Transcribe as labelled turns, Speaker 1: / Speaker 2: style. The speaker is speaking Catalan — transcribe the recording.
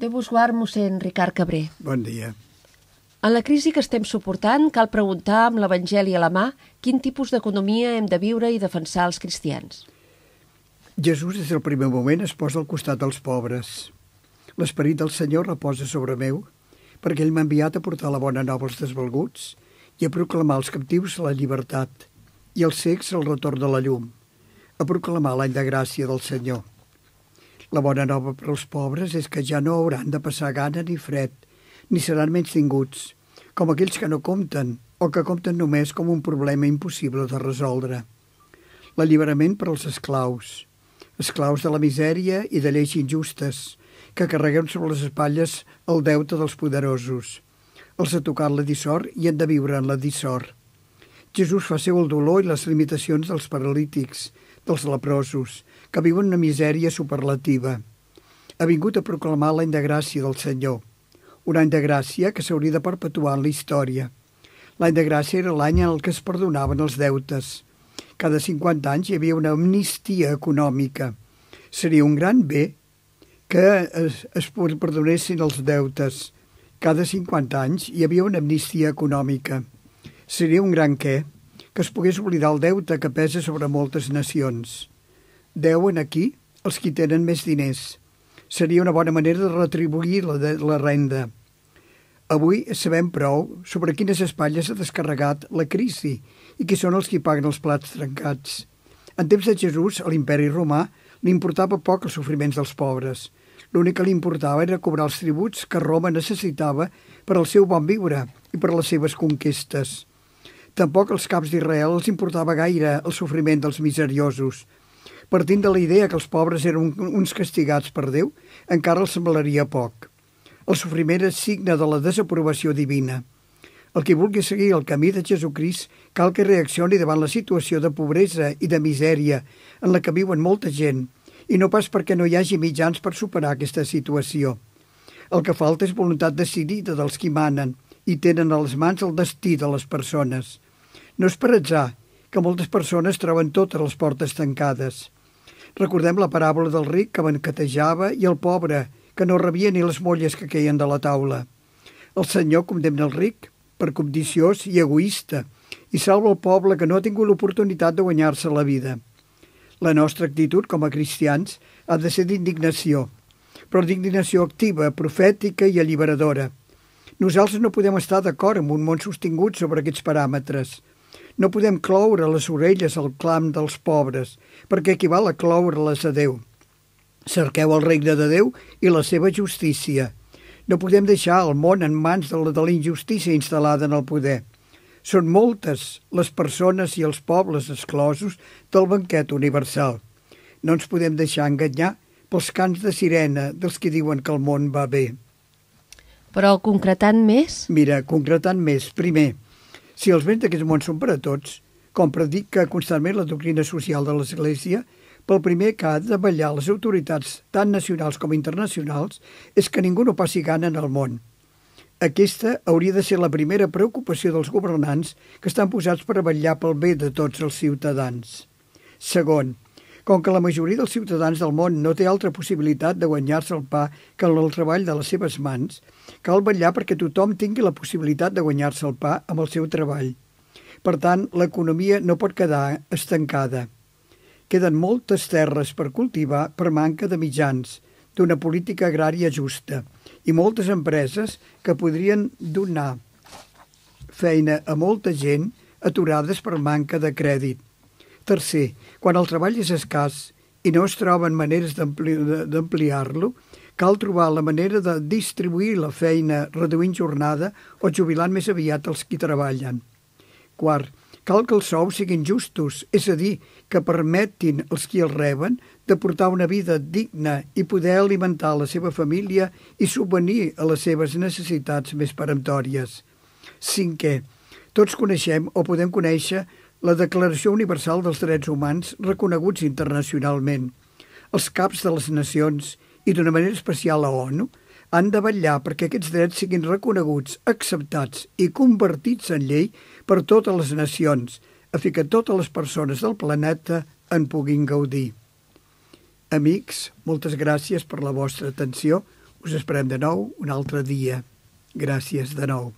Speaker 1: Déu vos guard, mossèn Ricard Cabré.
Speaker 2: Bon dia.
Speaker 1: En la crisi que estem suportant, cal preguntar amb l'Evangeli a la mà quin tipus d'economia hem de viure i defensar els cristians.
Speaker 2: Jesús des del primer moment es posa al costat dels pobres. L'esperit del Senyor reposa sobre meu, perquè ell m'ha enviat a portar la bona nova als desvalguts i a proclamar als captius la llibertat i als cecs el retorn de la llum, a proclamar l'any de gràcia del Senyor. La bona nova per als pobres és que ja no hauran de passar gana ni fred, ni seran menys tinguts, com aquells que no compten o que compten només com un problema impossible de resoldre. L'alliberament per als esclaus, esclaus de la misèria i de lleis injustes, que carreguem sobre les espatlles el deute dels poderosos. Els ha tocat la dissort i han de viure en la dissort. Jesús fa seu el dolor i les limitacions dels paralítics, dels leprosos, que viuen una misèria superlativa. Ha vingut a proclamar l'any de gràcia del Senyor, un any de gràcia que s'hauria de perpetuar en la història. L'any de gràcia era l'any en el que es perdonaven els deutes. Cada 50 anys hi havia una amnistia econòmica. Seria un gran bé que es, es perdonessin els deutes. Cada 50 anys hi havia una amnistia econòmica. Seria un gran què que es pogués oblidar el deute que pesa sobre moltes nacions. Deuen aquí els qui tenen més diners. Seria una bona manera de retribuir la, de, la renda. Avui sabem prou sobre quines espatlles ha descarregat la crisi i qui són els qui paguen els plats trencats. En temps de Jesús, a l'imperi romà, li importava poc els sofriments dels pobres. L'únic que li importava era cobrar els tributs que Roma necessitava per al seu bon viure i per a les seves conquestes. Tampoc als caps d'Israel els importava gaire el sofriment dels miseriosos. Partint de la idea que els pobres eren uns castigats per Déu, encara els semblaria poc. El sofriment és signe de la desaprovació divina. El que vulgui seguir el camí de Jesucrist cal que reaccioni davant la situació de pobresa i de misèria en la que viuen molta gent i no pas perquè no hi hagi mitjans per superar aquesta situació. El que falta és voluntat decidida dels qui manen i tenen a les mans el destí de les persones. No és per atzar que moltes persones troben totes les portes tancades. Recordem la paràbola del ric que banquetejava i el pobre, que no rebia ni les molles que queien de la taula. El senyor condemna el ric per cobdiciós i egoista i salva el poble que no ha tingut l'oportunitat de guanyar-se la vida. La nostra actitud com a cristians ha de ser d'indignació, però d'indignació activa, profètica i alliberadora. Nosaltres no podem estar d'acord amb un món sostingut sobre aquests paràmetres. No podem cloure les orelles al clam dels pobres, perquè equival a cloure-les a Déu. Cerqueu el regne de Déu i la seva justícia. No podem deixar el món en mans de la, de la injustícia instal·lada en el poder. Són moltes les persones i els pobles exclosos del banquet universal. No ens podem deixar enganyar pels cants de sirena dels que diuen que el món va bé.
Speaker 1: Però concretant més?
Speaker 2: Mira, concretant més. Primer, si els béns d'aquest món són per a tots, com predica constantment la doctrina social de l'Església, pel primer que ha de vetllar les autoritats tant nacionals com internacionals és que ningú no passi gana en el món. Aquesta hauria de ser la primera preocupació dels governants que estan posats per a vetllar pel bé de tots els ciutadans. Segon, com que la majoria dels ciutadans del món no té altra possibilitat de guanyar-se el pa que el treball de les seves mans, cal vetllar perquè tothom tingui la possibilitat de guanyar-se el pa amb el seu treball. Per tant, l'economia no pot quedar estancada queden moltes terres per cultivar per manca de mitjans, d'una política agrària justa i moltes empreses que podrien donar feina a molta gent aturades per manca de crèdit. Tercer, quan el treball és escàs i no es troben maneres d'ampliar-lo, cal trobar la manera de distribuir la feina reduint jornada o jubilant més aviat els qui treballen. Quart, cal que els sous siguin justos, és a dir, que permetin als qui els reben de portar una vida digna i poder alimentar la seva família i subvenir a les seves necessitats més peremptòries. Cinquè, tots coneixem o podem conèixer la Declaració Universal dels Drets Humans reconeguts internacionalment. Els caps de les nacions, i d'una manera especial a ONU, han de vetllar perquè aquests drets siguin reconeguts, acceptats i convertits en llei per totes les nacions, a fi que totes les persones del planeta en puguin gaudir. Amics, moltes gràcies per la vostra atenció. Us esperem de nou un altre dia. Gràcies de nou.